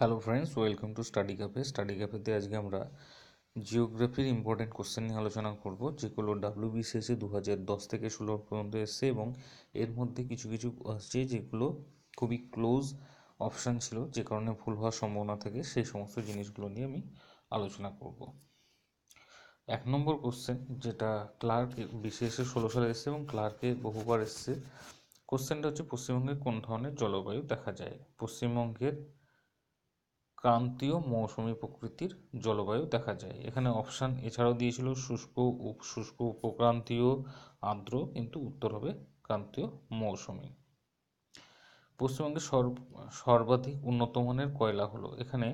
Hello friends welcome to study cafe study ক্যাফেতে আজকে আমরা জিওগ্রাফির ইম্পর্টেন্ট কোশ্চেন নিয়ে আলোচনা করব, যেগুলো ডাব্লিউ বিসিএসে দু হাজার দশ থেকে ষোলো পর্যন্ত এসছে এবং এর মধ্যে কিছু কিছু আসছে যেগুলো খুবই ক্লোজ অপশান ছিল, যে কারণে ভুল হওয়ার সম্ভাবনা থাকে, সেই সমস্ত জিনিসগুলো নিয়ে আমি আলোচনা করব। এক নম্বর কোশ্চেন যেটা ক্লার্ক বিসিএসে ষোলো সালে এসছে এবং ক্লার্কে বহুবার এসছে। কোশ্চেনটা হচ্ছে পশ্চিমবঙ্গে কোন ধরনের জলবায়ু দেখা যায়? পশ্চিমবঙ্গের ক্রান্তীয় মৌসুমি প্রকৃতির জলবায়ু দেখা যায়। এখানে অপশান এছাড়াও দিয়েছিল শুষ্ক শুষ্ক উপক্রান্তীয় আর্দ্র, কিন্তু উত্তর হবে ক্রান্তীয় মৌসুমি। পশ্চিমবঙ্গে সর্বাধিক উন্নত মানের কয়লা হলো। এখানে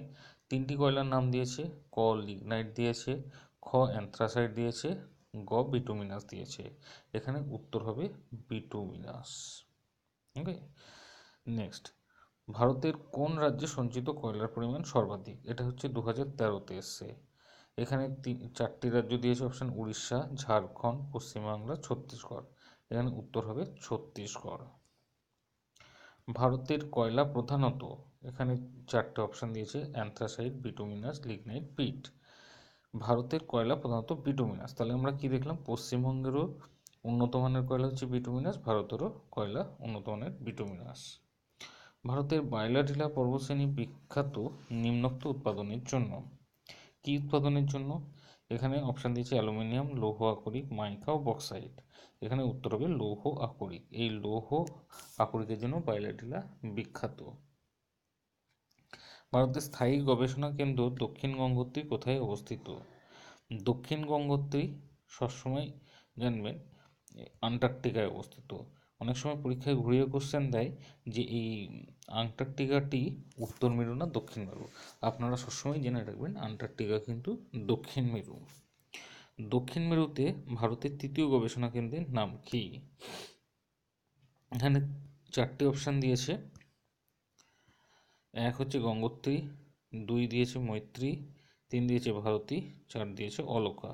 তিনটি কয়লার নাম দিয়েছে, ক লিগনাইট দিয়েছে, খ অ্যান্থ্রাসাইড দিয়েছে, গ বিটুমিনাস দিয়েছে। এখানে উত্তর হবে বিটুমিনাস। ওকে, নেক্সট। ভারতের কোন রাজ্যে সঞ্চিত কয়লার পরিমাণ সর্বাধিক? এটা হচ্ছে দু হাজার তেরোতে এসছে। এখানে তিন, চারটি রাজ্য দিয়েছে অপশান উড়িষ্যা, ঝাড়খণ্ড, পশ্চিমবাংলা, ছত্তিশগড়। এখানে উত্তর হবে ছত্তিশগড়। ভারতের কয়লা প্রধানত, এখানে চারটে অপশান দিয়েছে অ্যান্থ্রাসাইড বিটুমিনাস লিগনাইট পিট ভারতের কয়লা প্রধানত বিটুমিনাস তাহলে আমরা কি দেখলাম? পশ্চিমবঙ্গেরও উন্নত মানের কয়লা হচ্ছে বিটুমিনাস ভারতেরও কয়লা উন্নত মানের বিটুমিনাস ভারতের বায়লাঢিলা পর্বতশ্রেণী বিখ্যাত নিম্নোক্ত উৎপাদনের জন্য। কি উৎপাদনের জন্য? এখানে অপশান দিয়েছে অ্যালুমিনিয়াম, লৌহ আকরিক, মাইকা ও বক্সাইট। এখানে উত্তর হবে লৌহ আকরিক। এই লৌহ আকরিকের জন্য বায়লাঢিলা বিখ্যাত। ভারতের স্থায়ী গবেষণা কেন্দ্র দক্ষিণ গঙ্গোত্রী কোথায় অবস্থিত? দক্ষিণ গঙ্গোত্রী সবসময় জানবেন আন্টার্কটিকায় অবস্থিত। অনেক সময় পরীক্ষায় ঘুরিয়ে কোশ্চেন দেয় যে এই আন্টার্কটিকাটি উত্তর মেরু না দক্ষিণ মেরু? আপনারা সবসময় জেনে রাখবেন আন্টার্কটিকা কিন্তু দক্ষিণ মেরু। দক্ষিণ মেরুতে ভারতের তৃতীয় গবেষণা কেন্দ্রের নাম কি? এখানে চারটি অপশান দিয়েছে। এক হচ্ছে গঙ্গোত্রী, দুই দিয়েছে মৈত্রী, তিন দিয়েছে ভারতী, চার দিয়েছে অলকা।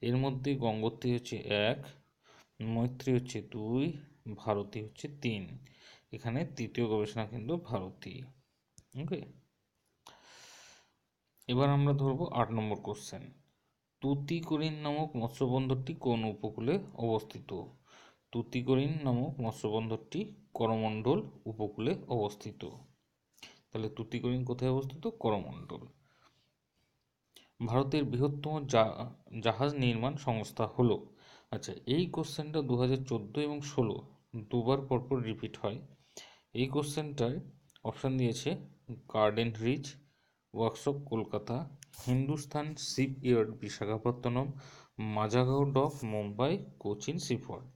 এর মধ্যে গঙ্গোত্রী হচ্ছে এক মৈত্রী হচ্ছে দুই, ভারতী হচ্ছে তিন। এখানে তৃতীয় গবেষণা কেন্দ্র ভারতী ওকে এবার আমরা ধরবো আট নম্বর কোশ্চেন তুতিকরিন নামক মৎস্যবন্দরটি কোন উপকূলে অবস্থিত? তুতিকরিন নামক মৎস্যবন্দরটি করমণ্ডল উপকূলে অবস্থিত। তাহলে তুতিকরিন কোথায় অবস্থিত? করমণ্ডল। ভারতের বৃহত্তম জাহাজ নির্মাণ সংস্থা হলো আচ্ছা এই কোশ্চেনটা দু হাজার চোদ্দ এবং ষোলো দুবার পরপর রিপিট হয়। এই কোশ্চেনটায় অপশান দিয়েছে garden reach workshop Kolkata, Hindustan shipyard Visakhapatnam, Mazagaon dock, Mumbai, Cochin, shipyard.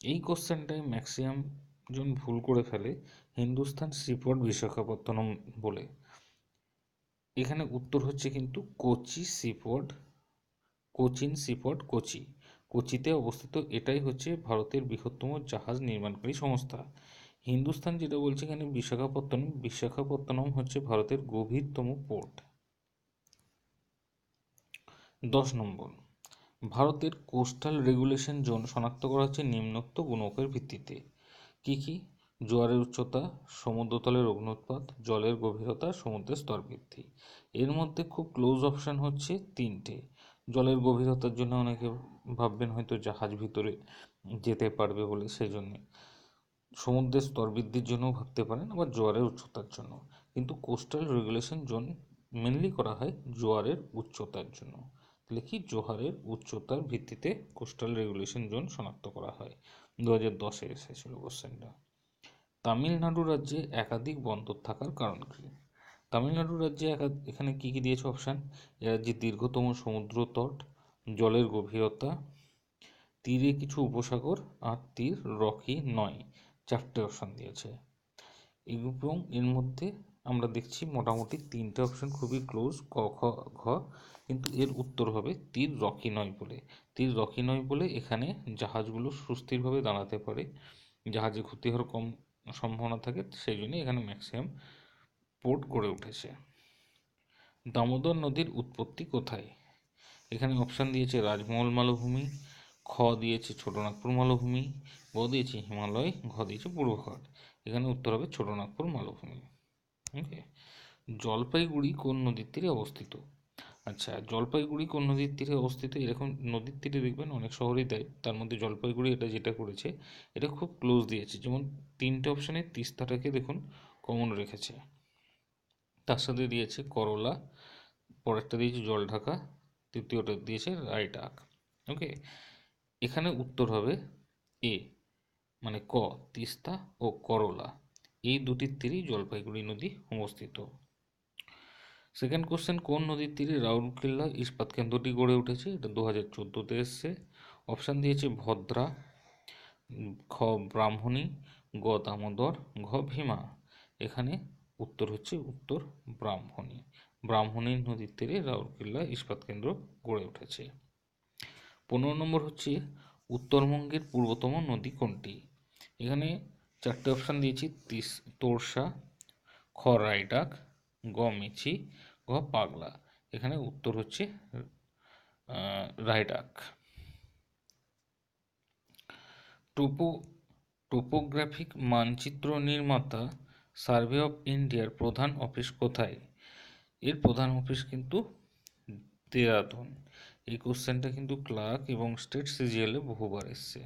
এই কোশ্চেনটায় ম্যাক্সিমাম জন ভুল করে ফেলে হিন্দুস্তান, শিপওয়ার্ড, বিশাখাপত্তনম বলে। এখানে উত্তর হচ্ছে কিন্তু কোচি, শিপওয়ার্ড, কোচিন, শিপওয়ার্ড, কোচি। কোচিতে অবস্থিত এটাই হচ্ছে ভারতের বৃহত্তম জাহাজ নির্মাণকারী সংস্থা। হিন্দুস্তান যেটা বলছে এখানে বিশাখাপত্তনম বিশাখাপত্তনম হচ্ছে ভারতের গভীরতম পোর্ট দশ নম্বর, ভারতের কোস্টাল রেগুলেশন জোন শনাক্ত করা হচ্ছে নিম্নোক্ত গুণকের ভিত্তিতে। কি কি? জোয়ারের উচ্চতা, সমুদ্রতলের অগ্নুৎপাত জলের গভীরতা, সমুদ্রের স্তর বৃদ্ধি। এর মধ্যে খুব ক্লোজ অপশান হচ্ছে তিনটে। জলের গভীরতার জন্য অনেকে ভাববেন হয়তো জাহাজ ভিতরে যেতে পারবে বলে সেই জন্যে সমুদ্রের স্তর বৃদ্ধির জন্যও ভাবতে পারেন আবার জোয়ারের উচ্চতার জন্য। কিন্তু কোস্টাল রেগুলেশন জোন মেনলি করা হয় জোয়ারের উচ্চতার জন্য। তাহলে কি জোয়ারের উচ্চতার ভিত্তিতে কোস্টাল রেগুলেশন জোন শনাক্ত করা হয়? দু হাজার দশে এসেছিল কোশ্চেনটা তামিলনাড়ু রাজ্যে একাধিক বন্দর থাকার কারণ কী? তামিলনাড়ু রাজ্যে এখানে কী কী দিয়েছে অপশান এ রাজ্যে দীর্ঘতম সমুদ্র তট, জলের গভীরতা, তীরে কিছু উপসাগর আর তীর রকি নয়। চারটে অপশান দিয়েছে। এবং এর মধ্যে আমরা দেখছি মোটামুটি তিনটে অপশান খুবই ক্লোজ ক, খ, ঘ, কিন্তু এর উত্তর হবে তীর রকি নয় বলে। তীর রকি নয় বলে এখানে জাহাজগুলো সুস্থিরভাবে দাঁড়াতে পারে। জাহাজে ক্ষতি হওয়ার কম সম্ভাবনা থাকে, সেই জন্য এখানে ম্যাক্সিমাম পোর্ট গড়ে উঠেছে। দামোদর নদীর উৎপত্তি কোথায়? এখানে অপশান দিয়েছে রাজমহল মালভূমি, খ দিয়েছে ছোটনাগপুর মালভূমি, গ দিয়েছে হিমালয়, ঘ দিয়েছে পূর্বঘাট। এখানে উত্তর হবে ছোটনাগপুর মালভূমি। ওকে জলপাইগুড়ি কোন নদীর তীরে অবস্থিত? আচ্ছা জলপাইগুড়ি কোন নদীর তীরে অবস্থিত? এরকম নদীর তীরে দেখবেন অনেক শহরেই দেয় তার মধ্যে জলপাইগুড়ি এটা যেটা করেছে, এটা খুব ক্লোজ দিয়েছে। যেমন তিনটে অপশানে তিস্তাটাকে দেখুন কমন রেখেছে। তার সাথে দিয়েছে করলা, পরেরটা দিয়েছে জলঢাকা তৃতীয়টা দিয়েছে রায়টাক ওকে এখানে উত্তর হবে এ মানে ক, তিস্তা ও করলা। এই দুটির তীরেই জলপাইগুড়ি নদী অবস্থিত। সেকেন্ড কোশ্চেন কোন নদীর তীরে রাউরকেল্লা ইস্পাত কেন্দ্রটি গড়ে উঠেছে? এটা দু হাজার চোদ্দোতে এসছে। অপশান দিয়েছে ভদ্রা খ ব্রাহ্মণী, গ, দামোদর, ঘ, ভীমা। এখানে উত্তর হচ্ছে উত্তর ব্রাহ্মণী। ব্রাহ্মণী নদীর তীরে রাউরকেল্লা ইস্পাত কেন্দ্র গড়ে উঠেছে। পনেরো নম্বর হচ্ছে উত্তরবঙ্গের পূর্বতম নদী কোনটি? এখানে চারটে অপশান দিয়েছি, তিস তোরসা খ, রায়ডাক, গ মিছি ঘ, পাগলা। এখানে উত্তর হচ্ছে রাইডাক টোপো, টোপোগ্রাফিক মানচিত্র নির্মাতা সার্ভে অফ ইন্ডিয়ার প্রধান অফিস কোথায়? এর প্রধান অফিস কিন্তু দেরাদুন। এই কোশ্চেনটা কিন্তু ক্লার্ক এবং স্টেট সিজিএলে বহুবার এসছে।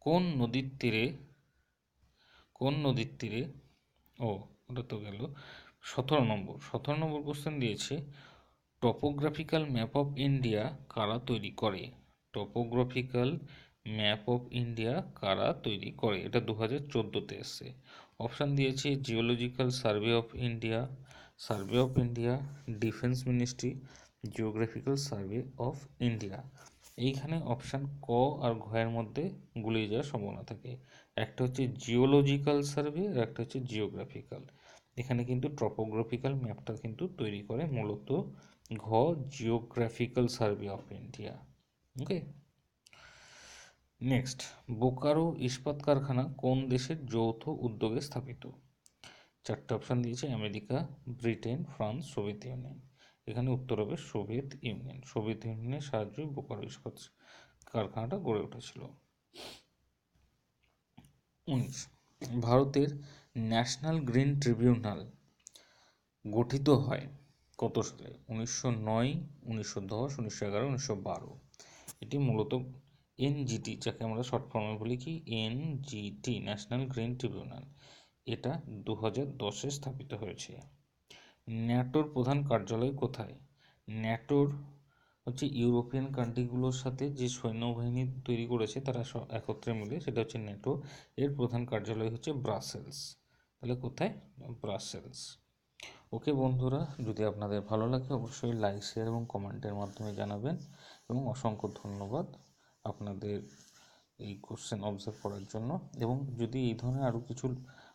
কোন নদীর তীরে, কোন নদীর তীরে, ও, ওটা তো গেল। সতেরো নম্বর সতেরো নম্বর কোশ্চেন দিয়েছে টপোগ্রাফিক্যাল ম্যাপ অফ ইন্ডিয়া কারা তৈরি করে? টপোগ্রাফিক্যাল ম্যাপ অফ ইন্ডিয়া কারা তৈরি করে? এটা দু হাজার চোদ্দোতে এসছে। অপশান দিয়েছে geological survey of India, survey of India, defence ministry, geographical survey of India. এইখানে অপশান ক আর ঘয়ের মধ্যে গুলিয়ে যাওয়ার সম্ভাবনা থাকে। একটা হচ্ছে জিওলজিক্যাল সার্ভে আর একটা হচ্ছে জিওগ্রাফিক্যাল। এখানে কিন্তু ট্রপোগ্রাফিক্যাল ম্যাপটা কিন্তু তৈরি করে মূলত ঘ geographical survey of India. Okay? Next Bokaro ইস্পাত কারখানা কোন দেশের যৌথ উদ্যোগে স্থাপিত? চারটে অপশান দিয়েছে, America, Britain, France, Soviet union. এখানে উত্তর হবে সোভিয়েত ইউনিয়ন। সোভিয়েত ইউনিয়নের সাহায্যে বোকারো ইস্পাত কারখানাটা গড়ে উঠেছিল। উনিশ, ভারতের ন্যাশনাল গ্রিন ট্রিবিউনাল গঠিত হয় কত সালে? উনিশশো নয়, উনিশশো দশ, উনিশশো এগারো, উনিশশো বারো। এটি মূলত এনজিটি যাকে আমরা শর্ট ফর্মে বলি কি? এনজিটি ন্যাশনাল গ্রিন ট্রিবিউনাল এটা দু হাজার দশে স্থাপিত হয়েছে। ন্যাটোর প্রধান কার্যালয় কোথায়? ন্যাটোর হচ্ছে ইউরোপিয়ান কান্ট্রিগুলোর সাথে যে সৈন্যবাহিনী তৈরি করেছে, তারা একত্রে মিলে, সেটা হচ্ছে ন্যাটো। এর প্রধান কার্যালয় হচ্ছে ব্রাসেলস। তাহলে কোথায়? ব্রাসেলস। ওকে বন্ধুরা, যদি আপনাদের ভালো লাগে, অবশ্যই লাইক শেয়ার এবং কমেন্টের মাধ্যমে জানাবেন। এবং অসংখ্য ধন্যবাদ। আপনাদের এই কোশ্চেন অবজার্ভ করার জন্য এবং যদি এই ধরনের আরও কিছু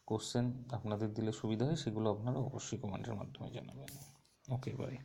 কোশ্চেন আপনাদের দিলে সুবিধা হয়, সেগুলো আপনারা অবশ্যই কমেন্টের মাধ্যমে জানাবেন। Okay bye